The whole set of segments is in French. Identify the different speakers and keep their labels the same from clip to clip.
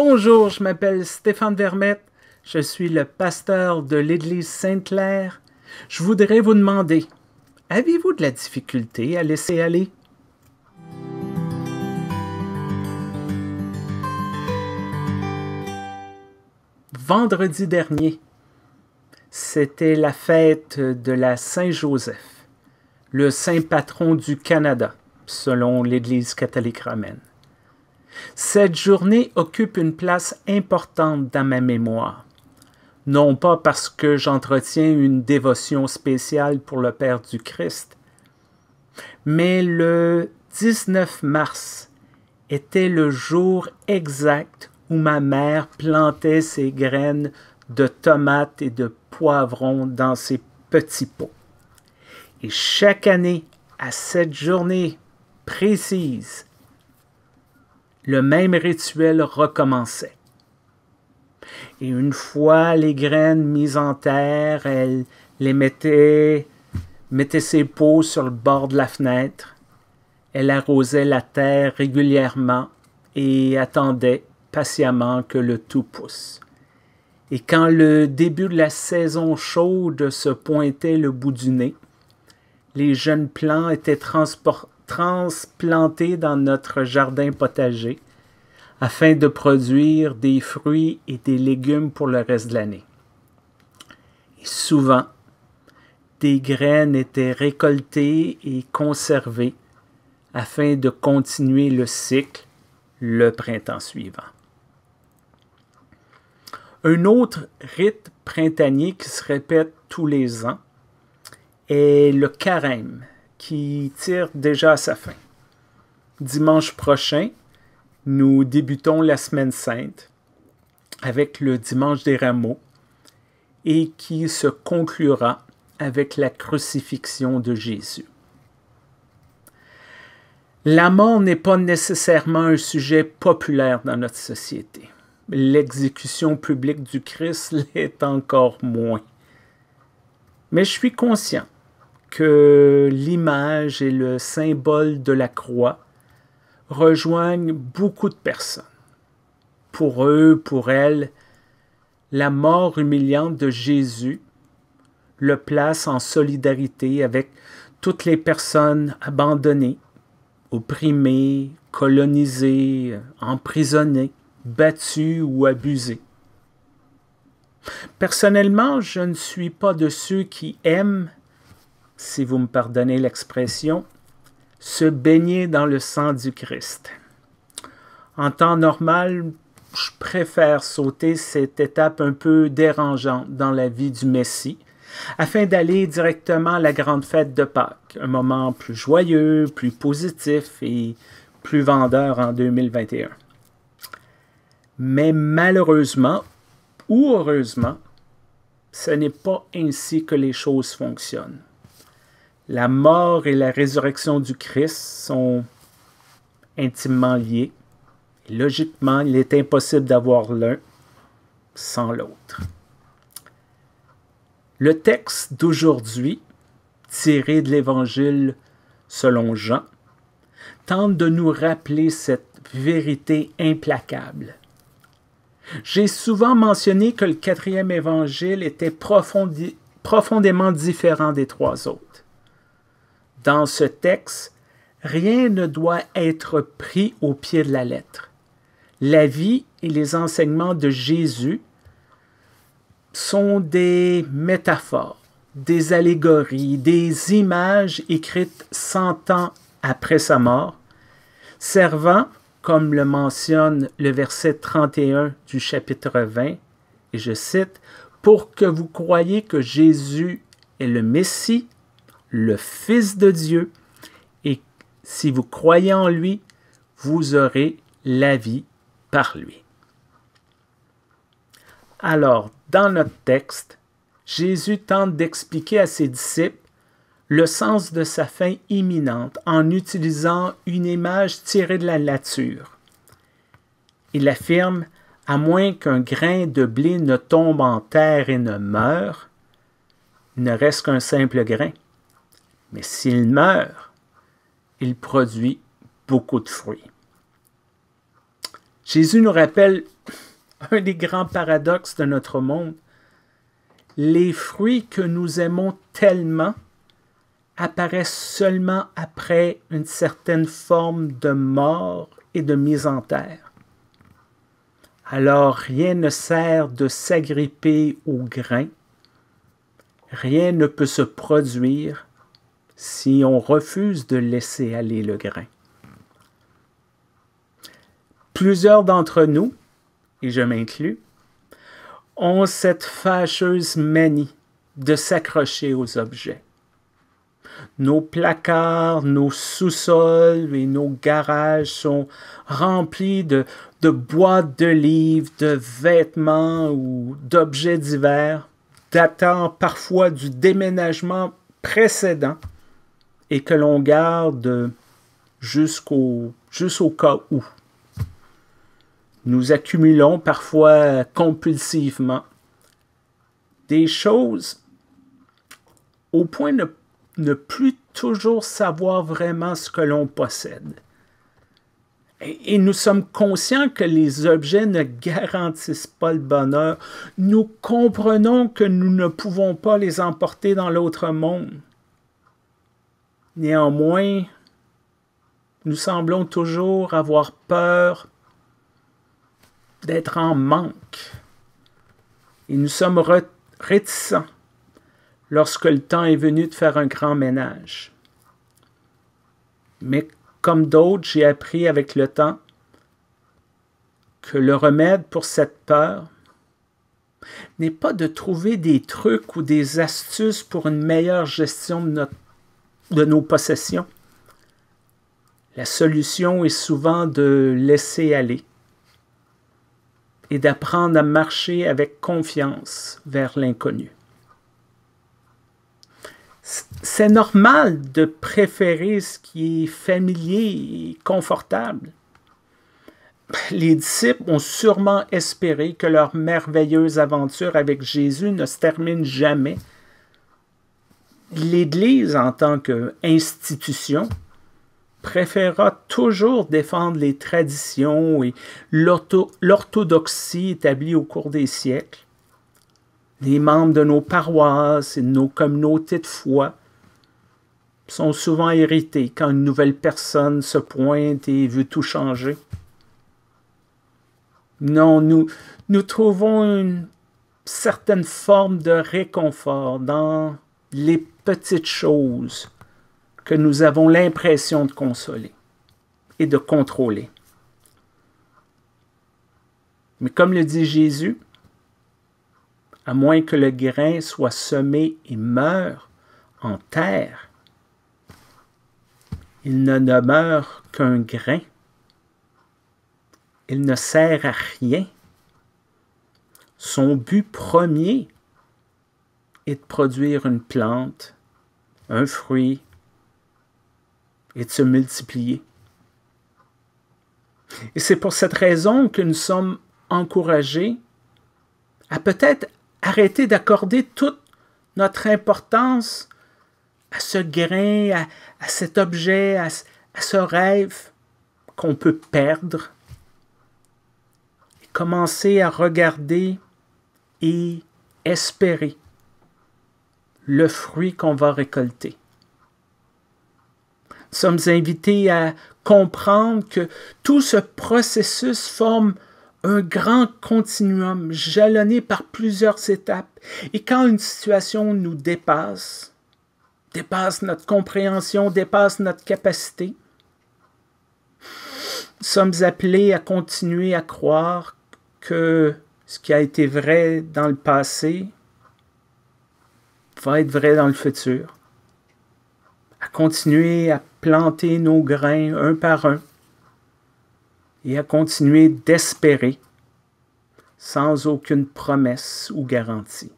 Speaker 1: Bonjour, je m'appelle Stéphane Vermette. Je suis le pasteur de l'Église Sainte-Claire. Je voudrais vous demander, avez-vous de la difficulté à laisser aller? Vendredi dernier, c'était la fête de la Saint-Joseph, le saint patron du Canada, selon l'Église catholique romaine. Cette journée occupe une place importante dans ma mémoire. Non pas parce que j'entretiens une dévotion spéciale pour le Père du Christ, mais le 19 mars était le jour exact où ma mère plantait ses graines de tomates et de poivrons dans ses petits pots. Et chaque année, à cette journée précise, le même rituel recommençait. Et une fois les graines mises en terre, elle les mettait, mettait ses pots sur le bord de la fenêtre. Elle arrosait la terre régulièrement et attendait patiemment que le tout pousse. Et quand le début de la saison chaude se pointait le bout du nez, les jeunes plants étaient transplantés dans notre jardin potager afin de produire des fruits et des légumes pour le reste de l'année. Et souvent, des graines étaient récoltées et conservées afin de continuer le cycle le printemps suivant. Un autre rite printanier qui se répète tous les ans est le carême, qui tire déjà à sa fin. Dimanche prochain, nous débutons la semaine sainte avec le dimanche des rameaux et qui se conclura avec la crucifixion de Jésus. La mort n'est pas nécessairement un sujet populaire dans notre société. L'exécution publique du Christ l'est encore moins. Mais je suis conscient que l'image et le symbole de la croix rejoignent beaucoup de personnes. Pour eux, pour elles, la mort humiliante de Jésus le place en solidarité avec toutes les personnes abandonnées, opprimées, colonisées, emprisonnées, battues ou abusées. Personnellement, je ne suis pas de ceux qui aiment si vous me pardonnez l'expression, se baigner dans le sang du Christ. En temps normal, je préfère sauter cette étape un peu dérangeante dans la vie du Messie, afin d'aller directement à la grande fête de Pâques, un moment plus joyeux, plus positif et plus vendeur en 2021. Mais malheureusement, ou heureusement, ce n'est pas ainsi que les choses fonctionnent la mort et la résurrection du Christ sont intimement liés. logiquement, il est impossible d'avoir l'un sans l'autre. Le texte d'aujourd'hui, tiré de l'Évangile selon Jean, tente de nous rappeler cette vérité implacable. J'ai souvent mentionné que le quatrième évangile était profondément différent des trois autres. Dans ce texte, rien ne doit être pris au pied de la lettre. La vie et les enseignements de Jésus sont des métaphores, des allégories, des images écrites cent ans après sa mort, servant, comme le mentionne le verset 31 du chapitre 20, et je cite, pour que vous croyiez que Jésus est le Messie, le Fils de Dieu, et si vous croyez en lui, vous aurez la vie par lui. Alors, dans notre texte, Jésus tente d'expliquer à ses disciples le sens de sa fin imminente en utilisant une image tirée de la nature. Il affirme, à moins qu'un grain de blé ne tombe en terre et ne meure, ne reste qu'un simple grain. Mais s'il meurt, il produit beaucoup de fruits. Jésus nous rappelle un des grands paradoxes de notre monde. Les fruits que nous aimons tellement apparaissent seulement après une certaine forme de mort et de mise en terre. Alors rien ne sert de s'agripper au grain, rien ne peut se produire si on refuse de laisser aller le grain. Plusieurs d'entre nous, et je m'inclus, ont cette fâcheuse manie de s'accrocher aux objets. Nos placards, nos sous-sols et nos garages sont remplis de, boîtes de livres, de vêtements ou d'objets divers, datant parfois du déménagement précédent et que l'on garde jusqu'au cas où. Nous accumulons parfois compulsivement des choses au point de ne plus toujours savoir vraiment ce que l'on possède. Et, nous sommes conscients que les objets ne garantissent pas le bonheur. Nous comprenons que nous ne pouvons pas les emporter dans l'autre monde. Néanmoins, nous semblons toujours avoir peur d'être en manque. Et nous sommes réticents lorsque le temps est venu de faire un grand ménage. Mais comme d'autres, j'ai appris avec le temps que le remède pour cette peur n'est pas de trouver des trucs ou des astuces pour une meilleure gestion de notre de nos possessions. La solution est souvent de laisser aller et d'apprendre à marcher avec confiance vers l'inconnu. C'est normal de préférer ce qui est familier et confortable. Les disciples ont sûrement espéré que leur merveilleuse aventure avec Jésus ne se termine jamais l'Église en tant qu'institution préférera toujours défendre les traditions et l'orthodoxie établie au cours des siècles. Les membres de nos paroisses et de nos communautés de foi sont souvent irrités quand une nouvelle personne se pointe et veut tout changer. Non, nous, nous trouvons une certaine forme de réconfort dans les petites choses que nous avons l'impression de consoler et de contrôler. Mais comme le dit Jésus, à moins que le grain soit semé et meure en terre, il ne demeure qu'un grain. Il ne sert à rien. Son but premier est de produire une plante un fruit et de se multiplier. Et c'est pour cette raison que nous sommes encouragés à peut-être arrêter d'accorder toute notre importance à ce grain, à, cet objet, à, à ce rêve qu'on peut perdre. Et commencer à regarder et espérer le fruit qu'on va récolter. Nous sommes invités à comprendre que tout ce processus forme un grand continuum jalonné par plusieurs étapes. Et quand une situation nous dépasse, dépasse notre compréhension, dépasse notre capacité, nous sommes appelés à continuer à croire que ce qui a été vrai dans le passé va être vrai dans le futur. À continuer à planter nos grains un par un et à continuer d'espérer sans aucune promesse ou garantie.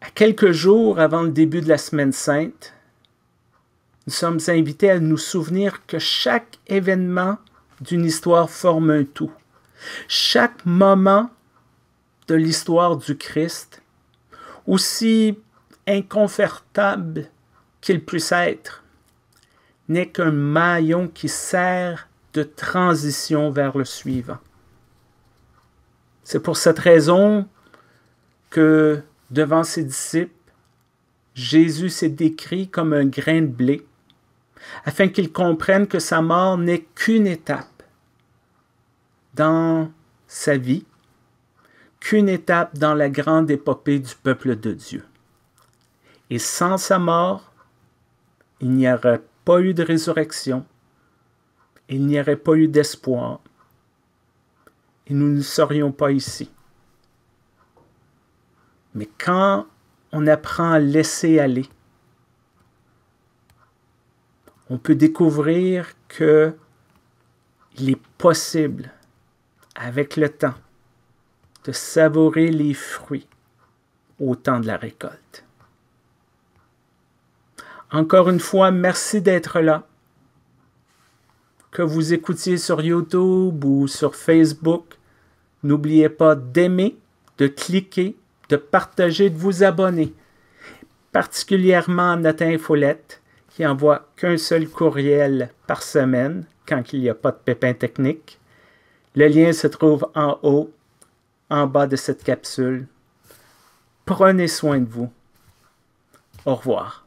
Speaker 1: À quelques jours avant le début de la semaine sainte, nous sommes invités à nous souvenir que chaque événement d'une histoire forme un tout. Chaque moment de l'histoire du Christ, aussi inconfortable qu'il puisse être, n'est qu'un maillon qui sert de transition vers le suivant. C'est pour cette raison que devant ses disciples, Jésus s'est décrit comme un grain de blé, afin qu'ils comprennent que sa mort n'est qu'une étape dans sa vie, qu'une étape dans la grande épopée du peuple de Dieu. Et sans sa mort, il n'y aurait pas eu de résurrection, il n'y aurait pas eu d'espoir, et nous ne serions pas ici. Mais quand on apprend à laisser aller, on peut découvrir que il est possible, avec le temps, de savourer les fruits au temps de la récolte. Encore une fois, merci d'être là que vous écoutiez sur YouTube ou sur Facebook, n'oubliez pas d'aimer, de cliquer, de partager, de vous abonner, particulièrement à notre infolette qui envoie qu'un seul courriel par semaine quand il n'y a pas de pépin technique. Le lien se trouve en haut, en bas de cette capsule. Prenez soin de vous. Au revoir.